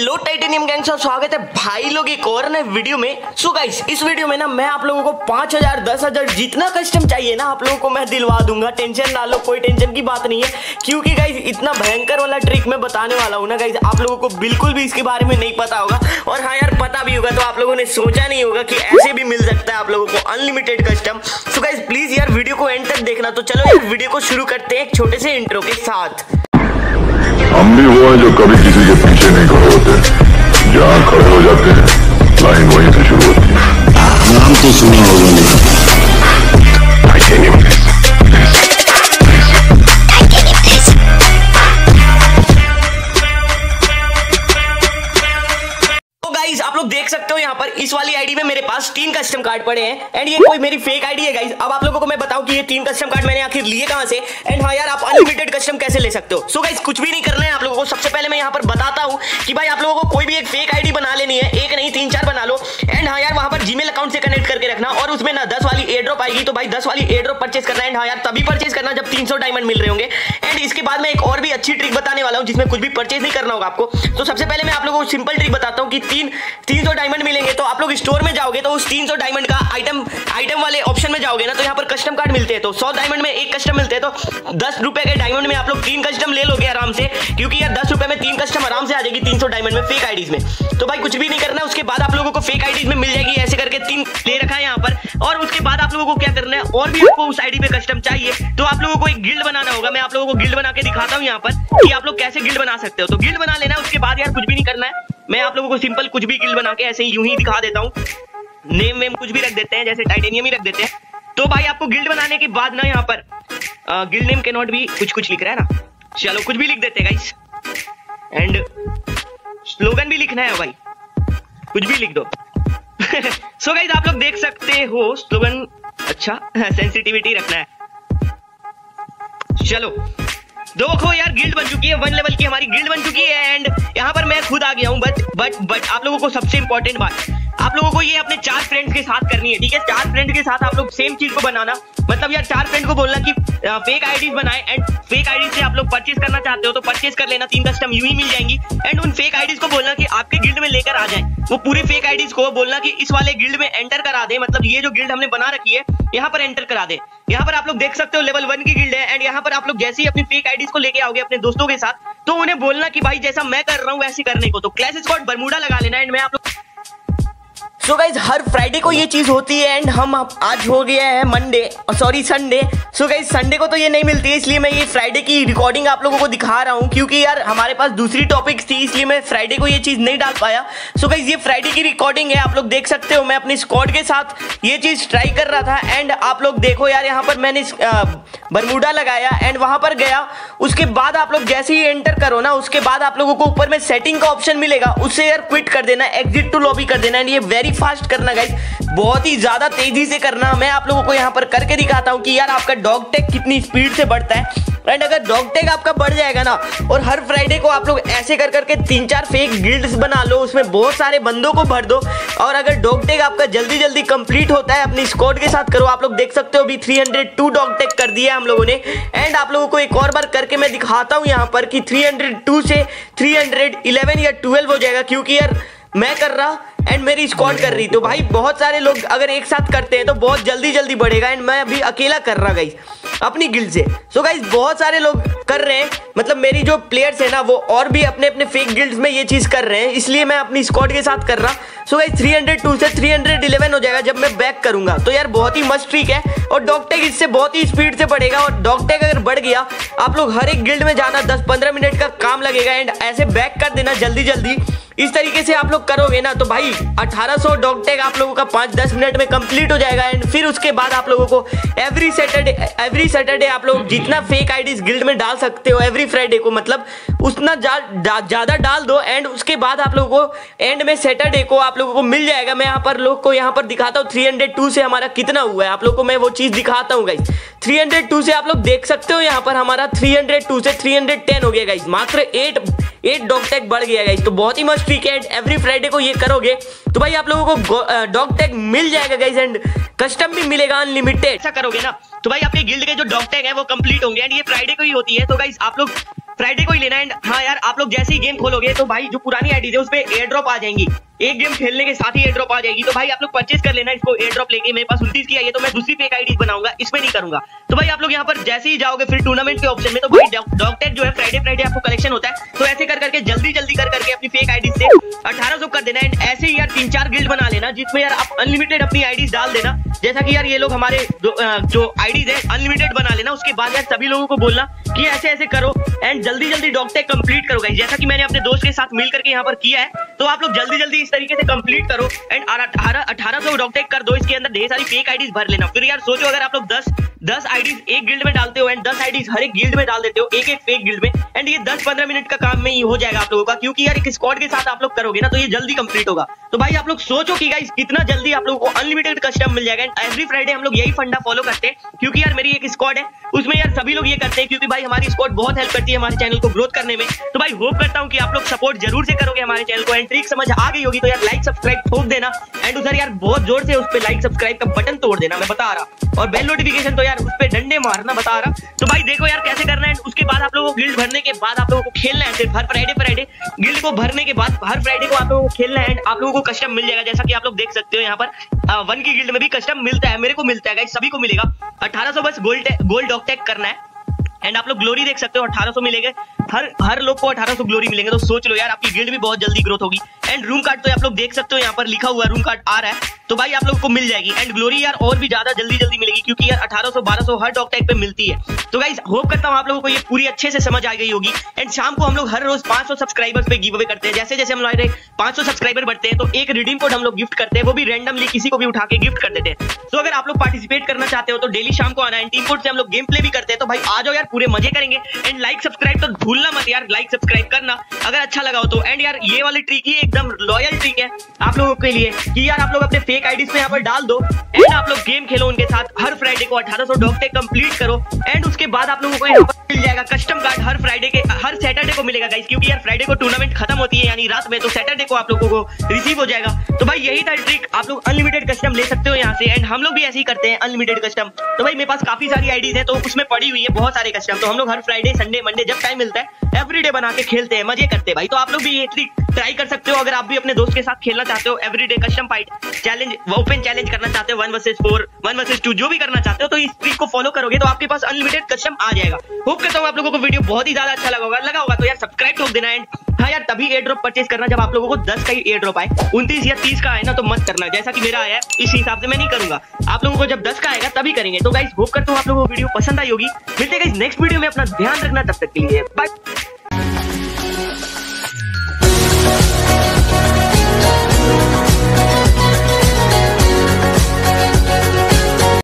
Hello titanium gangs और स्वागत है भाई लोग एक और नए वीडियो में। सो so गाइस इस वीडियो में ना मैं आप लोगों को पाँच हज़ार, दस हज़ार जितना कस्टम चाहिए ना आप लोगों को मैं दिलवा दूँगा। टेंशन ना लो, कोई टेंशन की बात नहीं है। क्योंकि गाइस इतना भयंकर वाला ट्रिक मैं बताने वाला हूँ ना गाइस आप लोगों को बिल्कुल भी इसके बारे में नहीं पता होगा। और हाँ यार, पता भी होगा तो आप लोगों ने सोचा नहीं होगा कि ऐसे भी मिल सकता है आप लोगों को unlimited custom so guys please यार, वीडियो को एंड तक देखना। तो चलो यार, वीडियो को शुरू करते हैं एक छोटे से इंट्रो के साथ। हम भी वो हैं जो कभी किसी के पीछे नहीं खड़े होते। जहाँ खड़े हो जाते हैं, लाइन वहीं से शुरू होती है। नाम तो सुना होगा नहीं। यहाँ पर इस वाली आईडी में मेरे पास तीन कस्टम कार्ड पड़े हैं। एंड ये कोई मेरी फेक आईडी है गाइस अब आप लोगों को मैं बताऊँ कि ये तीन कस्टम कार्ड मैंने आखिर लिए कहाँ से? एंड हाँ यार, आप अनलिमिटेड कस्टम कैसे ले सकते हो? सो so गाइस कुछ भी नहीं करना है आप लोगों को। सबसे पहले मैं यहाँ पर बताता हूँ कि भाई आप लोगों को कोई भी एक फेक आईडी बना लेनी है। एक नहीं, तीन, चार बना लो। एंड हाँ यार, वहाँ पर जीमेल अकाउंट से रखना और उसमें ना दस वाली एयर ड्रॉप आएगी तो भाई दस वाली एयर ड्रॉप परचेस करना एंड हाँ यार, तभी परचेस करना जब तीन डायमंड मिल रहे होंगे। एंड इसके बाद मैं एक और भी अच्छी ट्रिक बताने वाला हूँ, जिसमें कुछ भी परचेज नहीं करना होगा आपको। तो सबसे पहले मैं आप लोगों को सिंपल ट्रिक बताता हूँ कि तीन तीन डायमंड मिलेंगे तो आप लोग स्टोर में जाओगे तो उस तीन सौ डायमंड का आइटम आइटम वाले ऑप्शन में जाओगे ना तो यहाँ पर कस्टम कार्ड मिलते हैं। तो सौ डायमंड में एक कस्टम मिलते हैं तो दस रुपए के डायमंड में आप लोग तीन कस्टम ले लोगे आराम से, क्योंकि यार दस रुपए में तीन कस्टम आराम से आ जाएगी तीन सौ डायमंड में फेक आईडीज में। तो भाई कुछ भी नहीं करना, उसके बाद आप लोगों को फेक आईडीज में मिल जाएगी, ऐसे करके तीन ले रखा है। और उसके बाद आप लोगों को क्या करना है? और भी आपको उस आईडी पे कस्टम चाहिए तो आप लोगों को एक गिल्ड बनाना होगा। मैं आप लोगों को गिल्ड बना के दिखाता हूँ यहाँ पर कि आप लोग कैसे गिल्ड बना सकते हो। तो गिल्ड बना लेना उसके बाद यार कुछ भी नहीं करना है। मैं आप लोगों को सिंपल कुछ भी गिल्ड बना के ऐसे ही यूँ ही दिखा देता हूँ। नेम वेम कुछ भी रख देते हैं, जैसे टाइटेनियम ही रख देते हैं। तो भाई आपको गिल्ड बनाने के बाद ना यहाँ पर गिल्ड नेम के नॉट भी कुछ कुछ लिख रहा है ना? चलो कुछ भी लिख देते हैं एंड स्लोगन भी लिखना है भाई। कुछ भी लिख दो। सो गाइस आप लोग देख सकते हो स्लोगन अच्छा सेंसिटिविटी रखना है। चलो, देखो यार गिल्ड बन चुकी है वन लेवल की हमारी गिल्ड बन चुकी है एंड यहाँ पर मैं खुद आ गया हूँ बट बट बट आप लोगों को सबसे इंपॉर्टेंट बात आप लोगों को ये अपने चार फ्रेंड्स के साथ करनी है, ठीक है? चार फ्रेंड के साथ आप लोग सेम चीज़ को बनाना। मतलब यार, चार फ्रेंड को बोलना कि फेक आईडीज बनाए एंड फेक आईडी से आप लोग परचेज करना चाहते हो तो परचेज कर लेना, तीन कस्टम यूँ ही मिल जाएँगी एंड उन फेक आईडीज को बोलना कि आपके गिल्ड में लेकर आ जाए। वो पूरे फेक आईडीज को बोलना कि इस वाले गिल्ड में एंटर करा दे मतलब ये जो गिल्ड हमने बना रखी है, यहाँ पर एंटर करा दे। यहाँ पर आप लोग देख सकते हो लेवल वन की गिल्ड है एंड यहाँ पर आप लोग जैसे ही अपनी फेक आईडीज को लेके आओगे अपने दोस्तों के साथ तो उन्हें बोलना कि भाई जैसा मैं कर रहा हूँ वैसे करने को। तो क्लास स्कॉट बरमूडा लगा लेना एंड मैं आप लोग सो गाइज़ हर फ्राइडे को ये चीज़ होती है एंड हम आज हो गया है Monday sorry Sunday so guys Sunday को तो ये नहीं मिलती है, इसलिए मैं ये फ्राइडे की रिकॉर्डिंग आप लोगों को दिखा रहा हूँ, क्योंकि यार हमारे पास दूसरी टॉपिक्स थी, इसलिए मैं फ्राइडे को ये चीज़ नहीं डाल पाया. सो गाइज़ ये फ्राइडे की रिकॉर्डिंग है, आप लोग देख सकते हो, मैं अपनी स्क्वाड के साथ ये चीज़ ट्राई कर रहा था एंड आप लोग देखो यार, यहाँ पर मैंने बरमूडा लगाया एंड वहाँ पर गया. उसके बाद आप लोग जैसे ही एंटर करो ना, उसके बाद आप लोगों को ऊपर में सेटिंग का ऑप्शन मिलेगा, उससे यार क्विट कर देना एग्जिट टू लॉबी कर देना एंड ये वेरी फास्ट करना गाइस बहुत ही ज़्यादा तेज़ी से करना। मैं आप लोगों को यहाँ पर करके दिखाता हूँ कि यार आपका डॉग टेक कितनी स्पीड से बढ़ता है। एंड अगर डॉग टेक आपका बढ़ जाएगा ना, और हर फ्राइडे को आप लोग ऐसे कर करके तीन चार फेक गिल्ड्स बना लो, उसमें बहुत सारे बंदों को भर दो, और अगर डॉग टेक आपका जल्दी जल्दी कंप्लीट होता है, अपनी स्क्वाड के साथ करो। आप लोग देख सकते हो अभी 302 डॉग टेक कर दिया है हम लोगों ने। एंड आप लोगों को एक और बार करके मैं दिखाता हूँ यहाँ पर कि 302 से 311 या 12 हो जाएगा, क्योंकि यार मैं कर रहा एंड मेरी स्क्वाड कर रही तो भाई, बहुत सारे लोग अगर एक साथ करते हैं तो बहुत जल्दी जल्दी बढ़ेगा। एंड मैं अभी अकेला कर रहा गाइस अपनी गिल्ड से। सो गाइस बहुत सारे लोग कर रहे हैं। मतलब मेरी जो प्लेयर्स है ना, वो और भी अपने अपने फेक गिल्ड्स में ये चीज़ कर रहे हैं। इसलिए मैं अपनी स्क्वाड के साथ कर रहा। सो गाइस 302 से 311 हो जाएगा जब मैं बैक करूँगा। तो यार, बहुत ही मस्त ट्रिक है। और डॉग इससे बहुत ही स्पीड से बढ़ेगा। और डॉग टैग अगर बढ़ गया, आप लोग हर एक गिल्ड में जाना 10-15 मिनट का काम लगेगा। एंड ऐसे बैक कर देना जल्दी जल्दी इस तरीके से आप लोग करोगे ना तो भाई 1800 डॉग टैग आप लोगों का 5-10 मिनट में कंप्लीट हो जाएगा एंड फिर उसके बाद आप लोगों को एवरी सैटरडे एवरी सैटरडे आप लोग जितना फेक आईडीज गिल्ड में डाल सकते हो एवरी फ्राइडे को मतलब उतना ज़्यादा जा, जा डाल दो एंड उसके बाद आप लोगों को एंड में सैटरडे को आप लोगों को मिल जाएगा। मैं यहाँ पर लोग को यहाँ पर दिखाता हूँ 302 से हमारा कितना हुआ है। आप लोग को मैं वो चीज़ दिखाता हूँ गाइस 302 से आप लोग देख सकते हो यहाँ पर हमारा 302 से 310 हो गया गाइस मात्र 8 8 डॉग टैग बढ़ गया गाइस तो बहुत ही मस्त ट्रिक है एवरी फ्राइडे को ये करोगे तो भाई आप लोगों को डॉग टैग मिल जाएगा गाइस एंड कस्टम भी मिलेगा अनलिमिटेड ऐसा करोगे ना तो भाई आपके गिल्ड के जो डॉग टैग है, वो कंप्लीट होंगे. एंड ये फ्राइडे को ही होती है तो गाइस आप लोग फ्राइडे को ही लेना एंड हाँ यार, आप लोग जैसे ही गेम खोलोगे तो भाई जो पुरानी आईडी है, उस पर एयर ड्रॉप आ जाएँगी। एक गेम खेलने के साथ ही एयर ड्रॉप आ जाएगी। तो भाई आप लोग परचेज कर लेना, इसको एयर ड्रॉप लेके। मेरे पास उनतीस की आई है तो मैं दूसरी फेक आईडी बनाऊँगा इसमें नहीं करूँगा। तो भाई आप लोग यहाँ पर जैसे ही जाओगे, फिर टूर्नामेंट के ऑप्शन में तो भाई डॉक्टर जो है फ्राइडे फ्राइडे आपको कलेक्शन होता है। तो ऐसे कर करके, जल्दी जल्दी कर करके अपनी फेक आईडी से अठारह सौ कर देना एंड ऐसे ही यार तीन चार गिल्ड बना लेना, जिसमें यार आप अनलिमिटेड अपनी आईडी डाल देना। जैसा कि यार ये लोग हमारे जो आईडीज है अनलिमिटेड बना लेना। उसके बाद यार सभी लोगों को बोलना कि ऐसे ऐसे करो एंड जल्दी जल्दी डॉक्टर कंप्लीट करो गाइस जैसा कि मैंने अपने दोस्त के साथ मिल करके यहाँ पर किया है तो आप लोग जल्दी जल्दी इस तरीके से कंप्लीट करो एंड अठारह अठारह सौ डॉक्टर कर दो। इसके अंदर ढेर सारी फेक आईडीज भर लेना। फिर यार सोचो अगर आप लोग दस दस आईडीज एक गिल्ड में डालते हो एंड दस आईडीज हर एक गिल्ड में डाल देते हो एक एक फेक गिल्ड में एंड ये दस पंद्रह मिनट का काम में ही हो जाएगा आप लोगों का, क्योंकि यार एक स्क्वाड के साथ आप लोग करोगे ना तो ये जल्दी कंप्लीट होगा। तो भाई आप लोग सोचो कि गाइस कितना जल्दी आप लोगों को अनलिमिटेड कस्टम मिल जाएगा एंड एवरी फ्राइडे हम लोग यही फंडा फॉलो करते हैं, क्योंकि यार मेरी एक स्क्वाड है, उसमें यार सभी लोग ये करते हैं, क्योंकि भाई हमारी स्क्वाड बहुत हेल्प करती है हमारे चैनल को ग्रोथ करने में। तो भाई होप करता हूँ कि आप लोग सपोर्ट ज़रूर से करोगे हमारे चैनल को। एंड ट्रिक समझ आ गई होगी तो यार लाइक सब्सक्राइब ठोक देना। एंड उधर यार बहुत ज़ोर से उस पर लाइक सब्सक्राइब का बटन तोड़ देना, मैं बता रहा और बेल नोटिफिकेशन तो यार उस पर डंडे मारना, बता रहा तो भाई, देखो यार कैसे करना है। उसके बाद आप लोगों को गिल्ड भरने के बाद आप लोगों को खेलना है। हर फ्राइडे फ्राइडे गिल्ड को भरने के बाद, हर फ्राइडे को आप लोगों को खेलना है। आप लोगों को कस्टम मिल जाएगा, जैसा कि आप लोग देख सकते हो यहाँ पर। वन की गिल्ड में भी कस्टम मिलता है, मेरे को मिलता है सभी को मिलेगा। अठारह बस गोल्ड गोल्ड डॉक करना है। एंड आप लोग ग्लोरी देख सकते हो 1800 मिलेंगे हर हर लोग को 1800 ग्लोरी मिलेंगे। तो सोच लो यार, आपकी गिल्ड भी बहुत जल्दी ग्रोथ होगी। एंड रूम कार्ड तो आप लोग देख सकते हो, यहाँ पर लिखा हुआ रूम कार्ड आ रहा है। तो भाई आप लोगों को मिल जाएगी। एंड ग्लोरी यार, और भी ज़्यादा जल्दी जल्दी मिलेगी, क्योंकि यार 1800 1200 हर डॉक पे मिलती है। तो गाइज़ होप करता हूँ आप लोगों को ये पूरी अच्छे से समझ आ गई होगी। एंड शाम को हम लोग हर रोज 500 सब्सक्राइबर्स पे गिव अवे करते हैं। जैसे जैसे हम हमारे 500 सब्सक्राइबर बढ़ते हैं तो एक रिडीम कोड हम लोग गिफ्ट करते हैं, वो भी रैंडमली किसी को भी उठा के गिफ्ट कर देते हैं। तो अगर आप लोग पार्टिसिपेट करना चाहते हो तो डेली शाम को आना है। टीम कोड से हम लोग गेम प्ले भी करते हैं। तो भाई आ जाओ यार, पूरे मज़े करेंगे। एंड लाइक सब्सक्राइब तो भूलना मत यार लाइक सब्सक्राइब करना। अगर अच्छा लगा हो तो। एंड यार, ये वाली ट्रिक ही एकदम लॉयल ट्रिक है आप लोगों के लिए कि यार आप लोग अपने फेक आईडीज पे यहाँ पर डाल दो। एंड आप लोग गेम खेलो उनके साथ। हर फ्राइडे को अठारह सौ डॉक्टे कंप्लीट करो। एंड उसके बाद आप लोगों को यहाँ पर मिल जाएगा कस्टम कार्ड हर फ्राइडे के, हर सैटरडे को मिलेगा गाइस क्योंकि यार फ्राइडे को टूर्नामेंट खत्म होती है, यानी रात में तो सैटरडे को आप लोगों को रिसीव हो जाएगा। तो भाई यही था ट्रिक आप लोग अनलिमिटेड कस्टम ले सकते हो यहाँ से। एंड हम लोग भी ऐसे ही करते हैं अनलिमिटेड कस्टम तो भाई मेरे पास काफ़ी सारी आईडीज है तो उसमें पड़ी हुई है बहुत सारे कस्टम तो हम लोग हर फ्राइडे संडे मंडे जब टाइम मिलता है एवरीडे बना के खेलते हैं, मज़े करते हैं भाई। तो आप लोग भी ये ट्रिक ट्राई कर सकते हो। अगर आप भी अपने दोस्त के साथ खेलना चाहते हो everyday custom fight challenge open challenge करना चाहते हो one versus four one versus two जो भी करना चाहते हो तो इस ट्रिक को फॉलो करोगे तो आपके पास अनलिमिटेड कस्टम आ जाएगा। होप करता हूँ आप लोगों को वीडियो बहुत ही ज़्यादा अच्छा लगा होगा। लगा होगा तो यार सब्सक्राइब ठोक देना एंड हाँ यार, तभी एयर ड्रॉप परचेज करना जब आप लोगों को दस का ही एयर ड्रॉप आए। उनतीस या तीस का आए ना तो मत करना। जैसा कि मेरा आया है, इस हिसाब से मैं नहीं करूँगा। आप लोगों को जब दस का आएगा तभी करेंगे। तो गाइस होप करता हूँ आप लोगों को वीडियो पसंद आई होगी। मिलते गाइस नेक्स्ट वीडियो में अपना ध्यान रखना। तब तक के लिए बाय